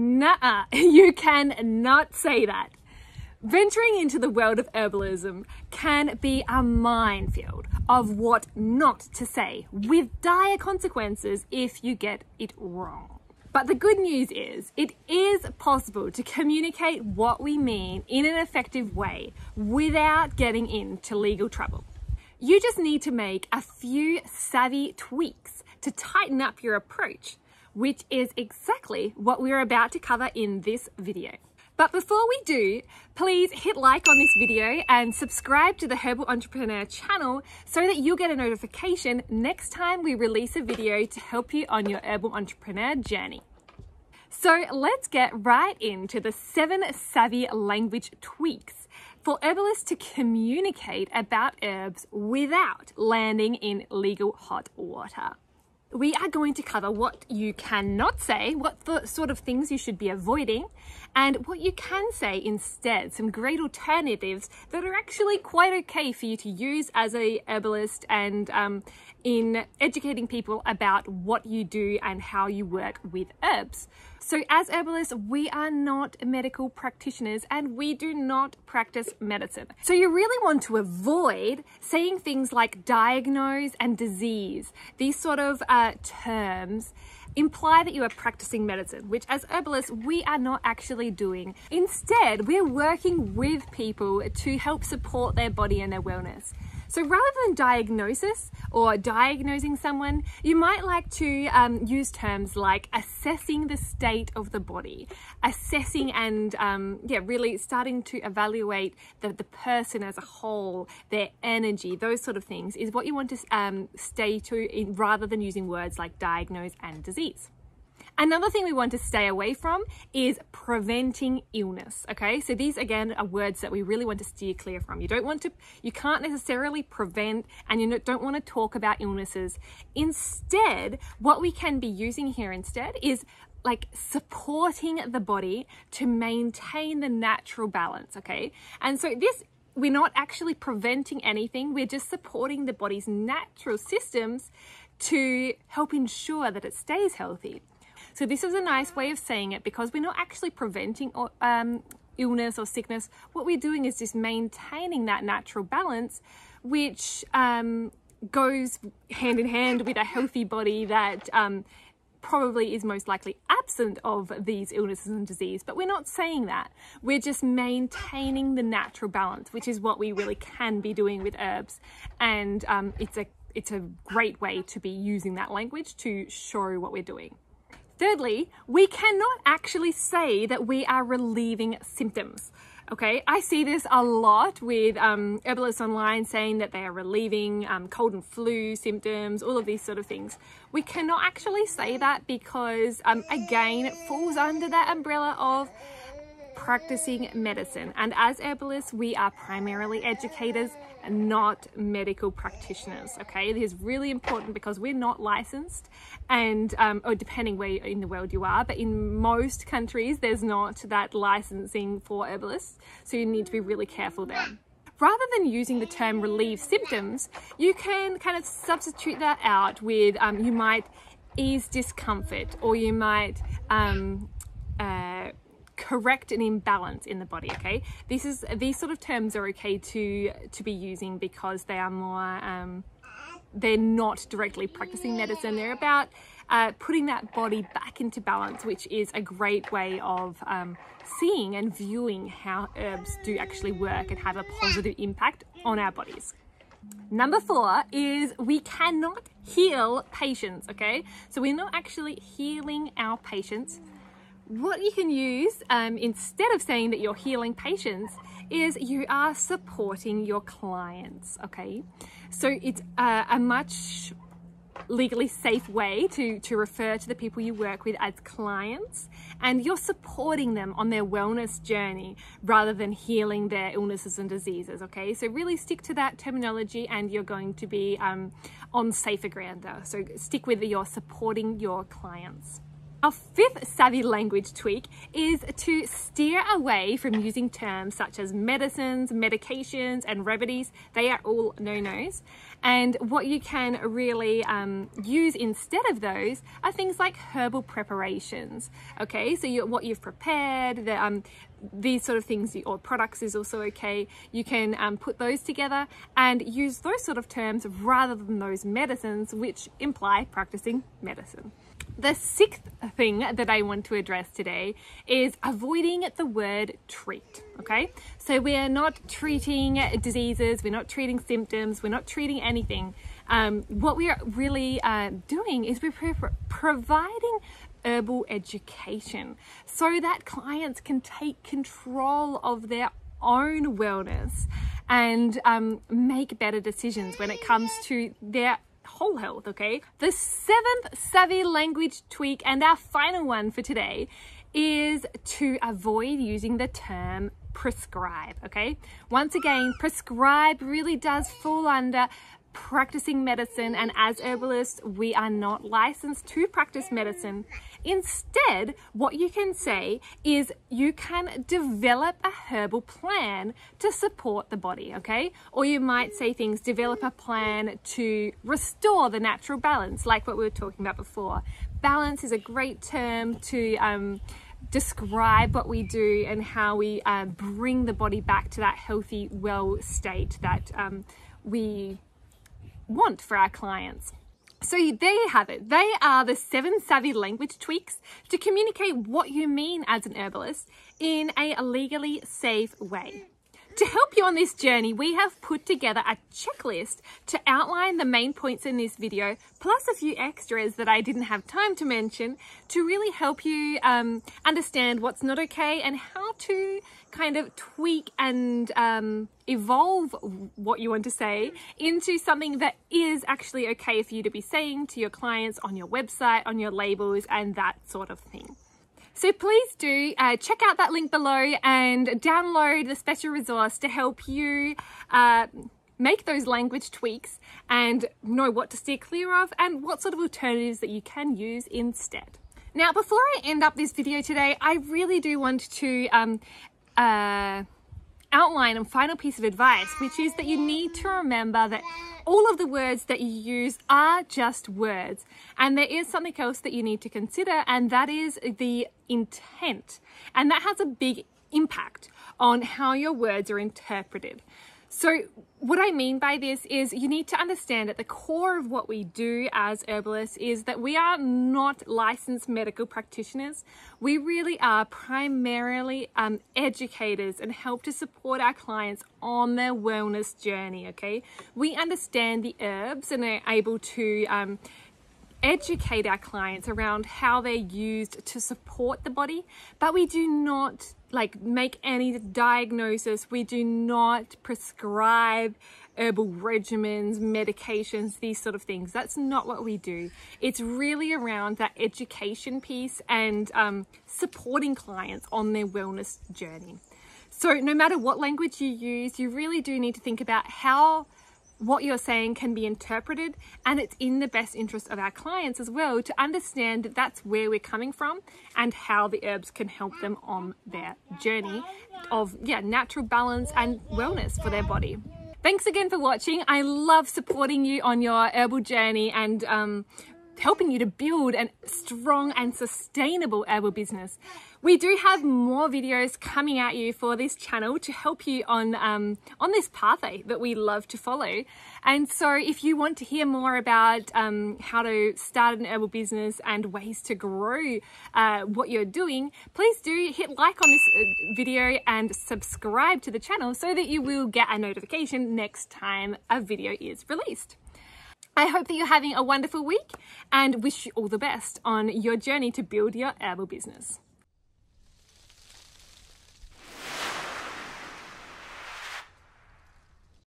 Nah, you can not say that. Venturing into the world of herbalism can be a minefield of what not to say, with dire consequences if you get it wrong. But the good news is, it is possible to communicate what we mean in an effective way without getting into legal trouble. You just need to make a few savvy tweaks to tighten up your approach, which is exactly what we're about to cover in this video. But before we do, please hit like on this video and subscribe to the Herbal Entrepreneur channel so that you'll get a notification next time we release a video to help you on your herbal entrepreneur journey. So let's get right into the seven savvy language tweaks for herbalists to communicate about herbs without landing in legal hot water we are going to cover what you cannot say, what the sort of things you should be avoiding, and what you can say instead. Some great alternatives that are actually quite okay for you to use as a herbalist and um, in educating people about what you do and how you work with herbs. So as herbalists, we are not medical practitioners and we do not practice medicine. So you really want to avoid saying things like diagnose and disease. These sort of uh, Uh, terms imply that you are practicing medicine, which as herbalists, we are not actually doing. Instead, we're working with people to help support their body and their wellness. So rather than diagnosis or diagnosing someone, you might like to um, use terms like assessing the state of the body, assessing and um, yeah, really starting to evaluate the, the person as a whole, their energy, those sort of things is what you want to um, stay to in, rather than using words like diagnose and disease. Another thing we want to stay away from is preventing illness. Okay, so these again are words that we really want to steer clear from. You don't want to, you can't necessarily prevent and you don't want to talk about illnesses. Instead, what we can be using here instead is like supporting the body to maintain the natural balance. Okay, and so this we're not actually preventing anything, we're just supporting the body's natural systems to help ensure that it stays healthy. So this is a nice way of saying it because we're not actually preventing um, illness or sickness. What we're doing is just maintaining that natural balance, which um, goes hand in hand with a healthy body that um, probably is most likely absent of these illnesses and disease, but we're not saying that. We're just maintaining the natural balance, which is what we really can be doing with herbs. And um, it's a it's a great way to be using that language to show what we're doing. Thirdly, we cannot actually say that we are relieving symptoms. Okay, I see this a lot with um, herbalists online saying that they are relieving um, cold and flu symptoms, all of these sort of things. We cannot actually say that because, um, again, it falls under that umbrella of practicing medicine. And as herbalists, we are primarily educators and not medical practitioners. Okay, this is really important because we're not licensed, and um, or depending where in the world you are, but in most countries there's not that licensing for herbalists, so you need to be really careful there. Rather than using the term relieve symptoms, you can kind of substitute that out with um, you might ease discomfort or you might um, uh, correct an imbalance in the body okay? This is these sort of terms are okay to to be using because they are more um, they're not directly practicing medicine. They're about uh, putting that body back into balance which is a great way of um, seeing and viewing how herbs do actually work and have a positive impact on our bodies. Number four is we cannot heal patients, okay? So we're not actually healing our patients what you can use um, instead of saying that you're healing patients is you are supporting your clients, okay? So it's uh, a much legally safe way to, to refer to the people you work with as clients and you're supporting them on their wellness journey rather than healing their illnesses and diseases okay? So really stick to that terminology and you're going to be um, on safer ground so stick with you're supporting your clients Our fifth savvy language tweak is to steer away from using terms such as medicines, medications, and remedies. They are all no-nos. And what you can really um, use instead of those are things like herbal preparations. Okay, so you, what you've prepared, the, um, these sort of things or products is also okay. You can um, put those together and use those sort of terms rather than those medicines, which imply practicing medicine. The sixth thing that I want to address today is avoiding the word treat. Okay, so we are not treating diseases, we're not treating symptoms, we're not treating anything. Um, what we are really uh, doing is we're pro providing herbal education so that clients can take control of their own wellness and um, make better decisions when it comes to their whole health, okay? The seventh savvy language tweak and our final one for today is to avoid using the term prescribe, okay? Once again, prescribe really does fall under practicing medicine and as herbalists, we are not licensed to practice medicine. Instead, what you can say is you can develop a herbal plan to support the body, okay? Or you might say things, develop a plan to restore the natural balance, like what we were talking about before. Balance is a great term to um, describe what we do and how we uh, bring the body back to that healthy, well state that um, we want for our clients. So there you have it. They are the seven savvy language tweaks to communicate what you mean as an herbalist in a legally safe way. To help you on this journey, we have put together a checklist to outline the main points in this video, plus a few extras that I didn't have time to mention to really help you um, understand what's not okay and how to kind of tweak and um, evolve what you want to say into something that is actually okay for you to be saying to your clients on your website, on your labels, and that sort of thing. So please do uh, check out that link below and download the special resource to help you uh, make those language tweaks and know what to steer clear of and what sort of alternatives that you can use instead. Now, before I end up this video today, I really do want to um, uh, outline a final piece of advice, which is that you need to remember that all of the words that you use are just words. And there is something else that you need to consider, and that is the intent. And that has a big impact on how your words are interpreted. So what I mean by this is you need to understand at the core of what we do as herbalists is that we are not licensed medical practitioners. We really are primarily um, educators and help to support our clients on their wellness journey, okay? We understand the herbs and are able to um, educate our clients around how they're used to support the body, but we do not like make any diagnosis. We do not prescribe herbal regimens, medications, these sort of things. That's not what we do. It's really around that education piece and um, supporting clients on their wellness journey. So no matter what language you use, you really do need to think about how what you're saying can be interpreted and it's in the best interest of our clients as well to understand that that's where we're coming from and how the herbs can help them on their journey of yeah natural balance and wellness for their body. Thanks again for watching. I love supporting you on your herbal journey and um, helping you to build a strong and sustainable herbal business. We do have more videos coming at you for this channel to help you on, um, on this pathway that we love to follow. And so if you want to hear more about um, how to start an herbal business and ways to grow uh, what you're doing, please do hit like on this uh, video and subscribe to the channel so that you will get a notification next time a video is released. I hope that you're having a wonderful week and wish you all the best on your journey to build your herbal business.